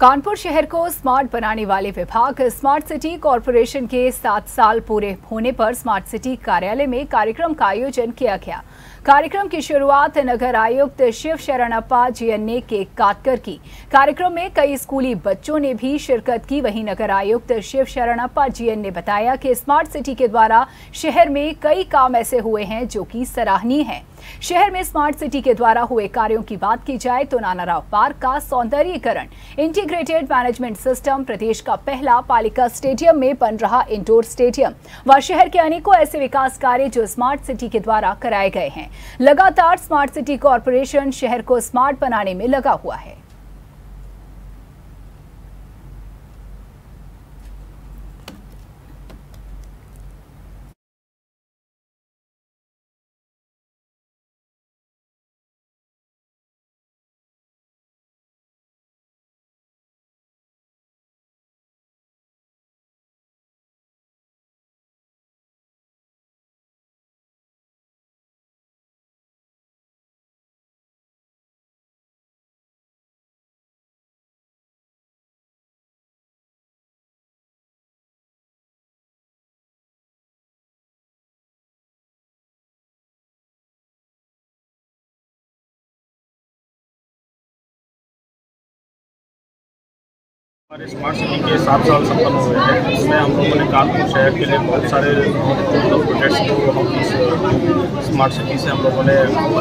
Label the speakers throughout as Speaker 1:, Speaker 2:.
Speaker 1: कानपुर शहर को स्मार्ट बनाने वाले विभाग स्मार्ट सिटी कॉरपोरेशन के सात साल पूरे होने पर स्मार्ट सिटी कार्यालय में कार्यक्रम का आयोजन किया गया। कार्यक्रम की शुरुआत नगर आयुक्त शिव शरणप्पा जी ने केक काटकर की। कार्यक्रम में कई स्कूली बच्चों ने भी शिरकत की। वहीं नगर आयुक्त शिव शरणप्पा जी ने बताया कि स्मार्ट सिटी के द्वारा शहर में कई काम ऐसे हुए हैं जो कि सराहनीय हैं। शहर में स्मार्ट सिटी के द्वारा हुए कार्यों की बात की जाए तो नाना नानाराव पार्क का सौंदर्यीकरण इंटीग्रेटेड मैनेजमेंट सिस्टम प्रदेश का पहला पालिका स्टेडियम में बन रहा इंडोर स्टेडियम व शहर के अनेकों ऐसे विकास कार्य जो स्मार्ट सिटी के द्वारा कराए गए हैं। लगातार स्मार्ट सिटी कॉरपोरेशन शहर को स्मार्ट बनाने में लगा हुआ है।
Speaker 2: हमारे स्मार्ट सिटी के सात साल संपन्न हुए हैं। इसमें हम लोगों ने कानपुर शहर के लिए बहुत सारे प्रोजेक्ट्स को हम इस स्मार्ट सिटी से हम लोगों ने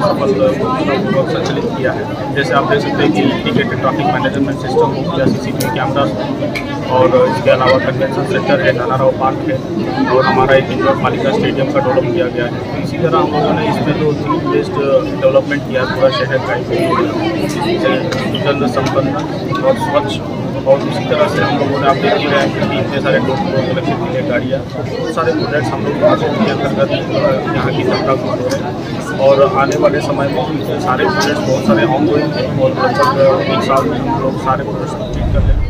Speaker 2: सफलपूर्वक संचालित किया है। जैसे आप देख सकते हैं कि इंडिकेटेड ट्रैफ़िक मैनेजमेंट सिस्टम हो गया सी सी टी कैमराज और इसके अलावा कन्वेंशन सेंटर है नाना राव पार्क है। और हमारा एक इंडोर पालिका स्टेडियम का डेवलप किया गया है। इसी तरह हम लोगों ने इसमें जो थीम बेस्ड डेवलपमेंट किया पूरा शहर का जल संपन्न और स्वच्छ और उसी तरह से हम लोगों ने, आप देख रहे हैं कि इतने सारे लोग कलेक्शन की है गाड़ियाँ, सारे प्रोजेक्ट्स हम लोग के अंतर्गत, यहाँ की जनता को हो रहे हैं। और आने वाले समय में सारे प्रोजेक्ट्स बहुत सारे ऑन गोइंग और लगभग एक साल में हम लोग सारे प्रोजेक्ट्स कंप्लीट कर लें